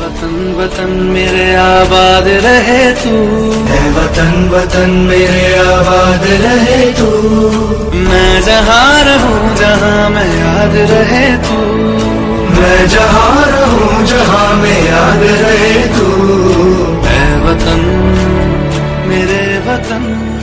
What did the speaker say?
वतन वतन मेरे आबाद रहे तू। वतन वतन मेरे आबाद रहे तू। मैं जहाँ रहूँ जहाँ मैं याद रहे तू। मैं जहाँ रहूँ जहाँ मैं याद रहे तू। मैं वतन मेरे वतन।